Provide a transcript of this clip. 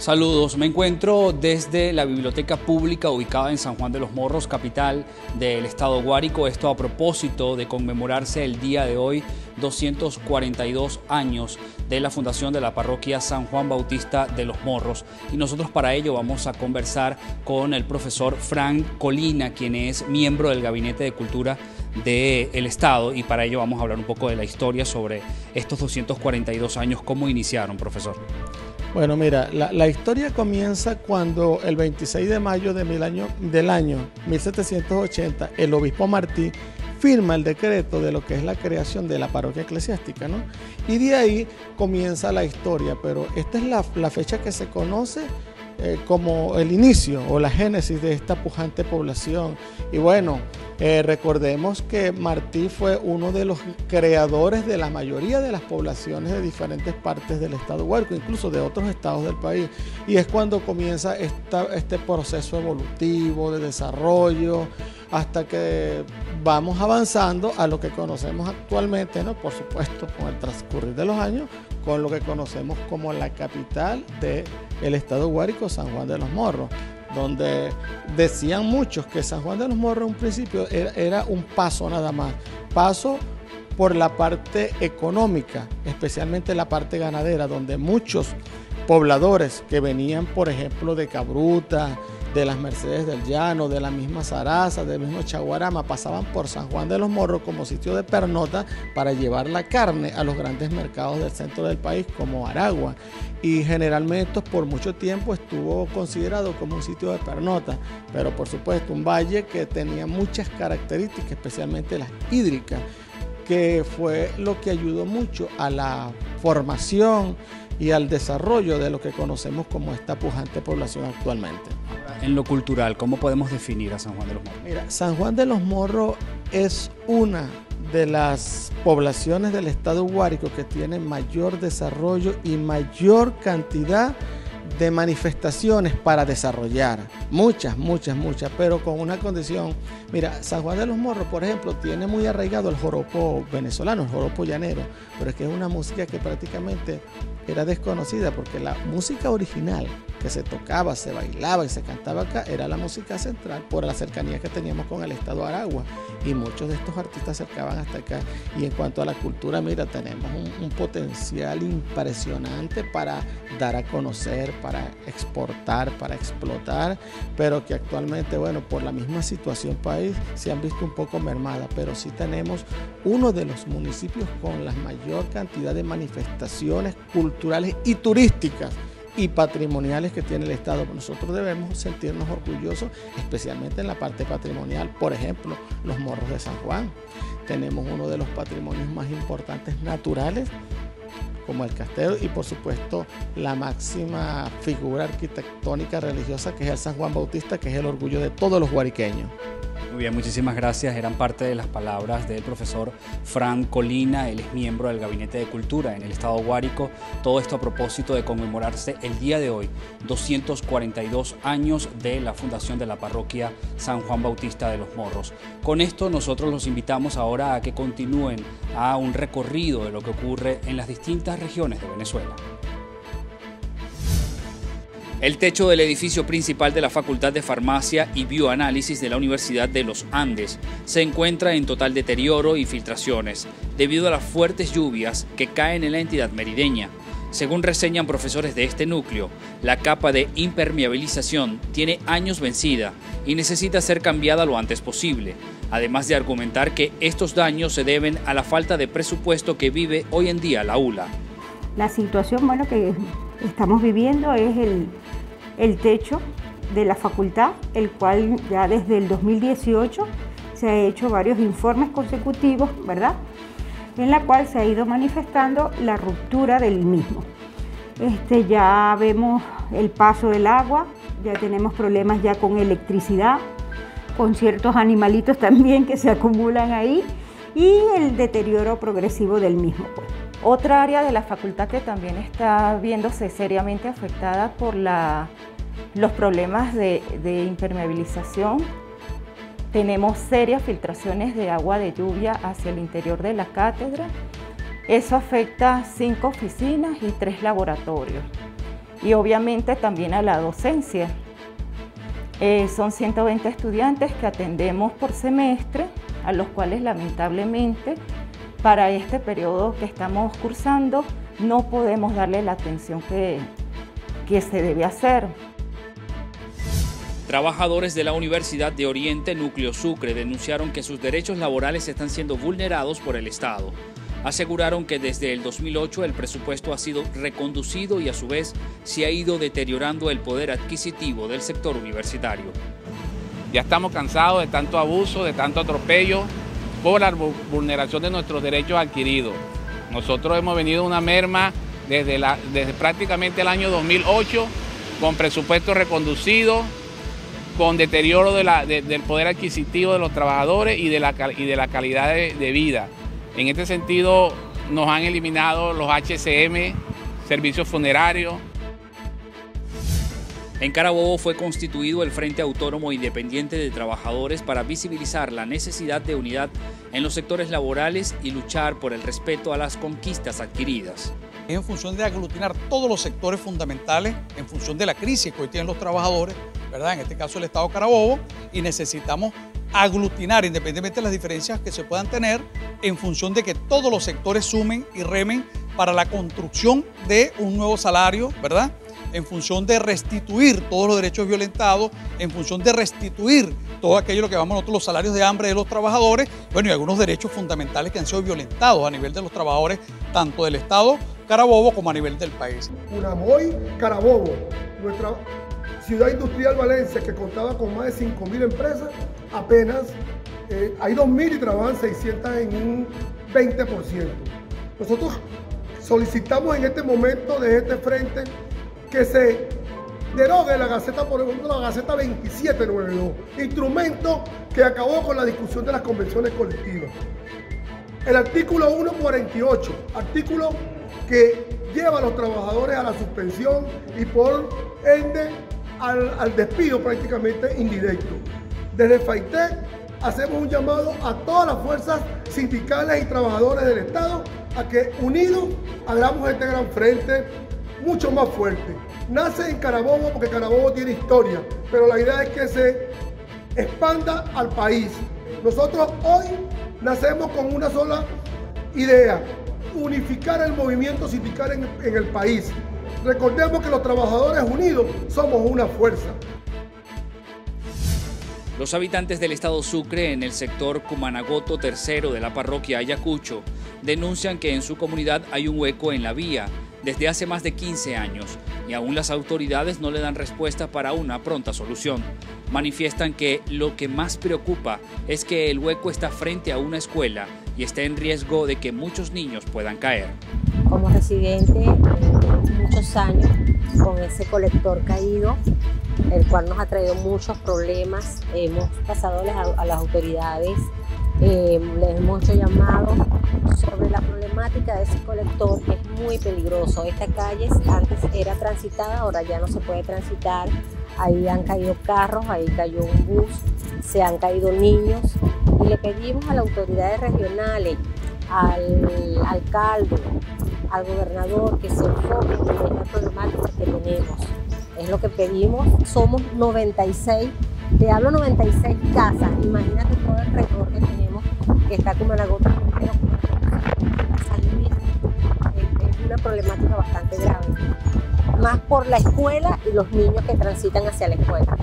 Saludos, me encuentro desde la biblioteca pública ubicada en San Juan de los Morros, capital del estado Guárico. Esto a propósito de conmemorarse el día de hoy 242 años de la fundación de la parroquia San Juan Bautista de los Morros. Y nosotros para ello vamos a conversar con el profesor Frank Colina, quien es miembro del Gabinete de Cultura del Estado. Y para ello vamos a hablar un poco de la historia sobre estos 242 años, cómo iniciaron, profesor. Bueno, mira, la, historia comienza cuando el 26 de mayo de mil año, del año 1780 el obispo Martí firma el decreto de lo que es la creación de la parroquia eclesiástica, ¿no? Y de ahí comienza la historia, pero esta es la, la fecha que se conoce eh, como el inicio o la génesis de esta pujante población. Y bueno, eh, recordemos que Martí fue uno de los creadores de la mayoría de las poblaciones de diferentes partes del estado Huerco, incluso de otros estados del país. Y es cuando comienza este proceso evolutivo de desarrollo hasta que vamos avanzando a lo que conocemos actualmente, ¿no? por supuesto, con el transcurrir de los años, con lo que conocemos como la capital del estado Guárico, San Juan de los Morros, donde decían muchos que San Juan de los Morros en un principio era, un paso nada más, paso por la parte económica, especialmente la parte ganadera, donde muchos pobladores que venían, por ejemplo, de Cabruta, de las Mercedes del Llano, de la misma Zaraza, del mismo Chaguarama, pasaban por San Juan de los Morros como sitio de pernota para llevar la carne a los grandes mercados del centro del país como Aragua. Y generalmente por mucho tiempo estuvo considerado como un sitio de pernota, pero por supuesto un valle que tenía muchas características, especialmente las hídricas, que fue lo que ayudó mucho a la formación y al desarrollo de lo que conocemos como esta pujante población actualmente. En lo cultural, ¿cómo podemos definir a San Juan de los Morros? Mira, San Juan de los Morros es una de las poblaciones del estado Guárico que tiene mayor desarrollo y mayor cantidad de manifestaciones para desarrollar. Muchas, muchas, muchas, pero con una condición. Mira, San Juan de los Morros, por ejemplo, tiene muy arraigado el joropo venezolano, el joropo llanero, pero es que es una música que prácticamente era desconocida porque la música original que se tocaba, se bailaba y se cantaba acá era la música central por la cercanía que teníamos con el estado Aragua. Y muchos de estos artistas se acercaban hasta acá. Y en cuanto a la cultura mira tenemos un, un potencial impresionante para dar a conocer para exportar para explotar pero que actualmente bueno por la misma situación país se han visto un poco mermada. Pero sí tenemos uno de los municipios con la mayor cantidad de manifestaciones culturales y turísticas y patrimoniales que tiene el Estado. Nosotros debemos sentirnos orgullosos, especialmente en la parte patrimonial. Por ejemplo, los morros de San Juan. Tenemos uno de los patrimonios más importantes naturales como el castelo y por supuesto la máxima figura arquitectónica religiosa que es el San Juan Bautista, que es el orgullo de todos los guariqueños. Muy bien, muchísimas gracias. Eran parte de las palabras del profesor Fran Colina. Él es miembro del Gabinete de Cultura en el Estado Guárico. Todo esto a propósito de conmemorarse el día de hoy, 242 años de la fundación de la parroquia San Juan Bautista de los Morros. Con esto nosotros los invitamos ahora a que continúen a un recorrido de lo que ocurre en las distintas regiones de Venezuela. El techo del edificio principal de la Facultad de Farmacia y Bioanálisis de la Universidad de los Andes se encuentra en total deterioro y filtraciones debido a las fuertes lluvias que caen en la entidad merideña. Según reseñan profesores de este núcleo, la capa de impermeabilización tiene años vencida y necesita ser cambiada lo antes posible, además de argumentar que estos daños se deben a la falta de presupuesto que vive hoy en día la ULA. La situación bueno, que estamos viviendo es el, el techo de la facultad, el cual ya desde el 2018 se ha hecho varios informes consecutivos, ¿verdad? En la cual se ha ido manifestando la ruptura del mismo. Este, ya vemos el paso del agua, ya tenemos problemas ya con electricidad, con ciertos animalitos también que se acumulan ahí y el deterioro progresivo del mismo. Pues. Otra área de la facultad que también está viéndose seriamente afectada por los problemas de, impermeabilización. Tenemos serias filtraciones de agua de lluvia hacia el interior de la cátedra. Eso afecta cinco oficinas y tres laboratorios. y obviamente también a la docencia. Eh, son 120 estudiantes que atendemos por semestre, a los cuales lamentablemente para este periodo que estamos cursando no podemos darle la atención que, que se debe hacer. Trabajadores de la Universidad de Oriente Núcleo Sucre denunciaron que sus derechos laborales están siendo vulnerados por el Estado. Aseguraron que desde el 2008 el presupuesto ha sido reconducido y a su vez se ha ido deteriorando el poder adquisitivo del sector universitario. Ya estamos cansados de tanto abuso, de tanto atropello por la vulneración de nuestros derechos adquiridos. Nosotros hemos venido una merma desde, prácticamente el año 2008 con presupuesto reconducido, con deterioro del poder adquisitivo de los trabajadores y de la, y de la calidad de, vida. En este sentido, nos han eliminado los HCM, servicios funerarios, en Carabobo fue constituido el Frente Autónomo Independiente de Trabajadores para visibilizar la necesidad de unidad en los sectores laborales y luchar por el respeto a las conquistas adquiridas en función de aglutinar todos los sectores fundamentales, en función de la crisis que hoy tienen los trabajadores, ¿verdad? En este caso el Estado Carabobo, y necesitamos aglutinar, independientemente de las diferencias que se puedan tener, en función de que todos los sectores sumen y remen para la construcción de un nuevo salario, ¿verdad? En función de restituir todos los derechos violentados, en función de restituir todo aquello lo que llamamos nosotros los salarios de hambre de los trabajadores, bueno, y algunos derechos fundamentales que han sido violentados a nivel de los trabajadores, tanto del Estado Carabobo como a nivel del país. Unamoy Carabobo, nuestra ciudad industrial Valencia que contaba con más de 5.000 empresas, apenas eh, hay 2.000 y trabajan 600 en un 20%. Nosotros solicitamos en este momento de este frente que se derogue la Gaceta, por ejemplo, la Gaceta 2792, instrumento que acabó con la discusión de las convenciones colectivas. El artículo 148, artículo que lleva a los trabajadores a la suspensión y por ende al, despido prácticamente indirecto. Desde FAITEC hacemos un llamado a todas las fuerzas sindicales y trabajadores del Estado a que unidos hagamos este gran frente mucho más fuerte. Nace en Carabobo porque Carabobo tiene historia, pero la idea es que se expanda al país. Nosotros hoy nacemos con una sola idea, unificar el movimiento sindical en el país. Recordemos que los trabajadores unidos somos una fuerza. Los habitantes del estado Sucre en el sector Cumanagoto tercero de la parroquia Ayacucho denuncian que en su comunidad hay un hueco en la vía desde hace más de 15 años y aún las autoridades no le dan respuesta para una pronta solución. Manifiestan que lo que más preocupa es que el hueco está frente a una escuela y está en riesgo de que muchos niños puedan caer. Como residente, muchos años con ese colector caído, el cual nos ha traído muchos problemas. Hemos pasado a las autoridades, eh, les hemos hecho llamado sobre la problemática de ese colector que es muy peligroso. Esta calle antes era transitada, ahora ya no se puede transitar. Ahí han caído carros, ahí cayó un bus, se han caído niños y le pedimos a las autoridades regionales, al alcalde, al gobernador que se enfoque en esta problemática que tenemos. Es lo que pedimos. Somos 96, te hablo 96 casas. Imagínate todo el retorno que tenemos, que está como en la gota es una problemática bastante grave. Más por la escuela y los niños que transitan hacia la escuela.